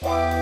Bye.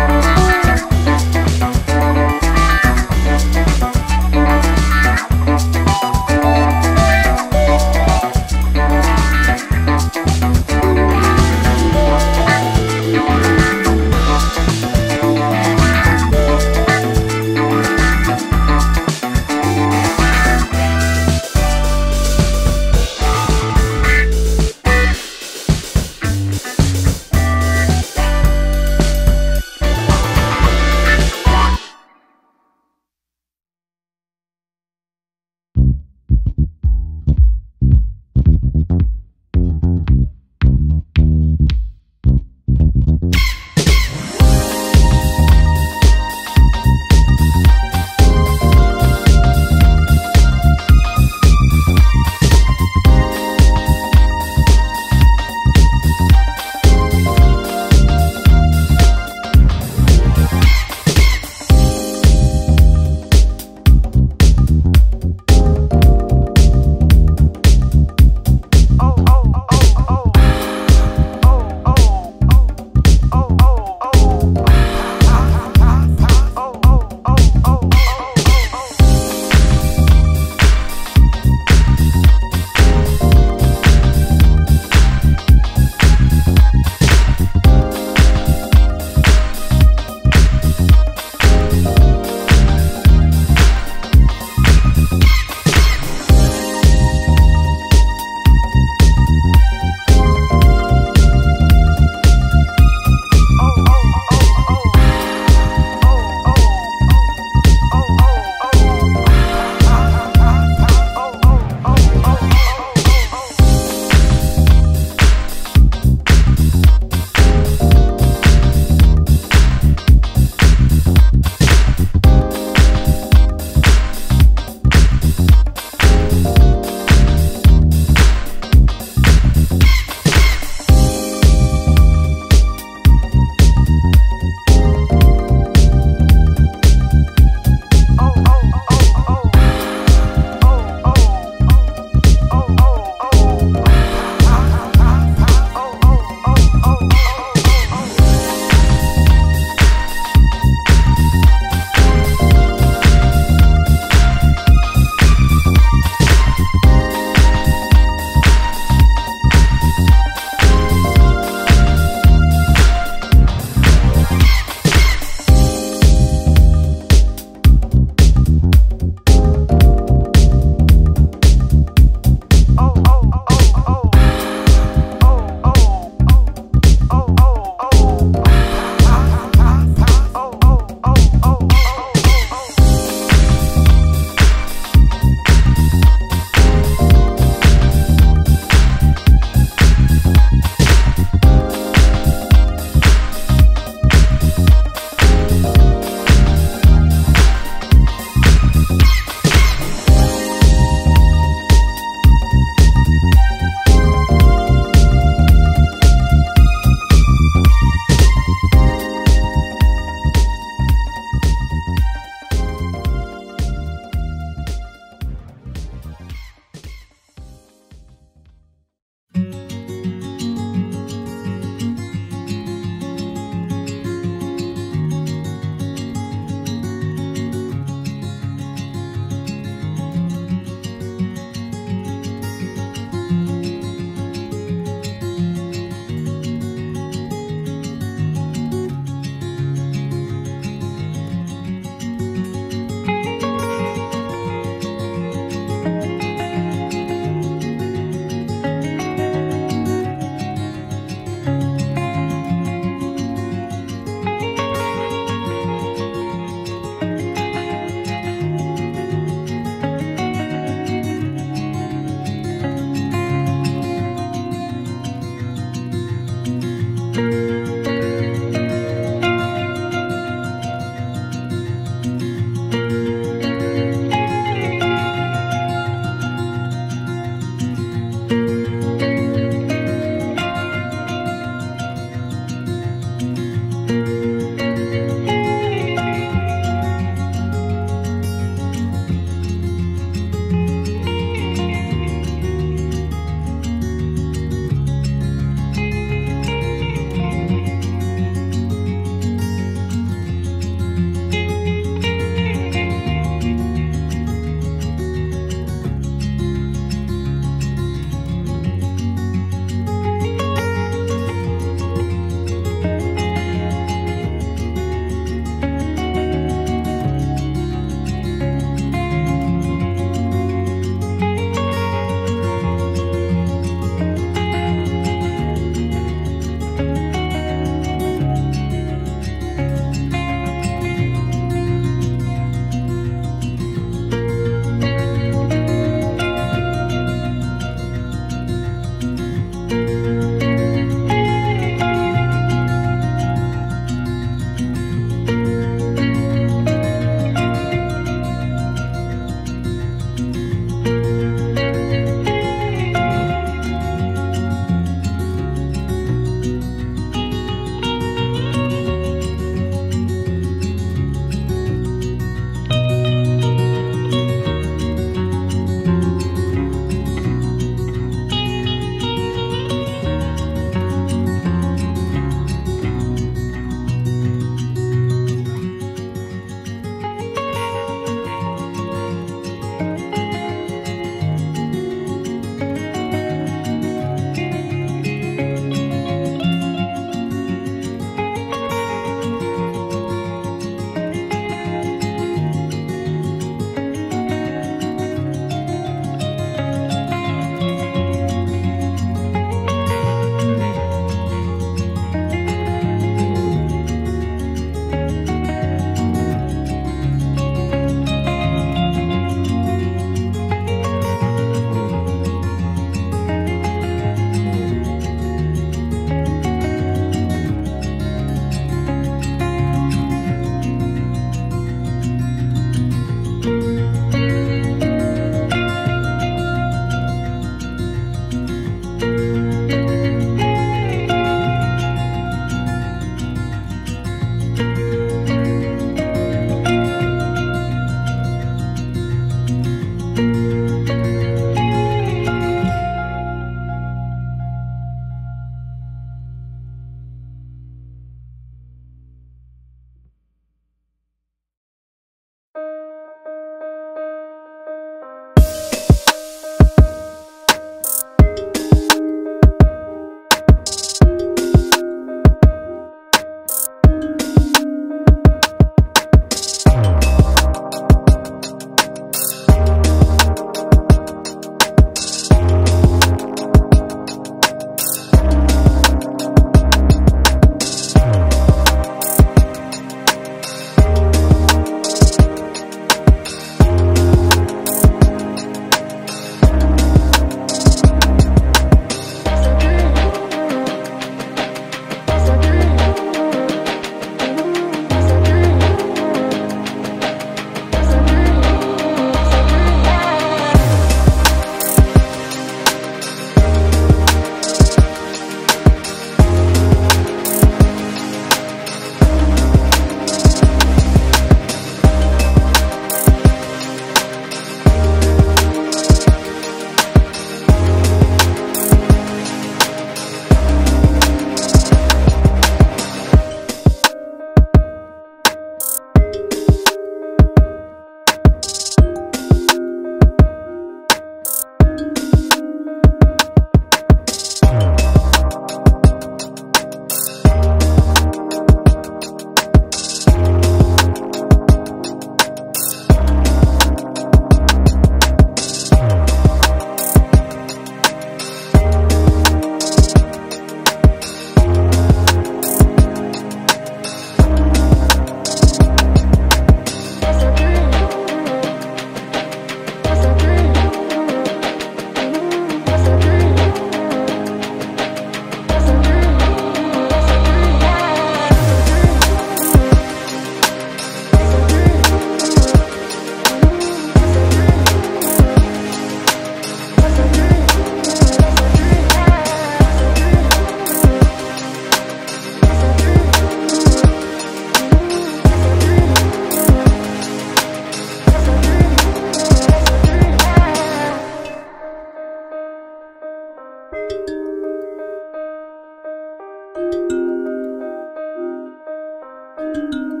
Música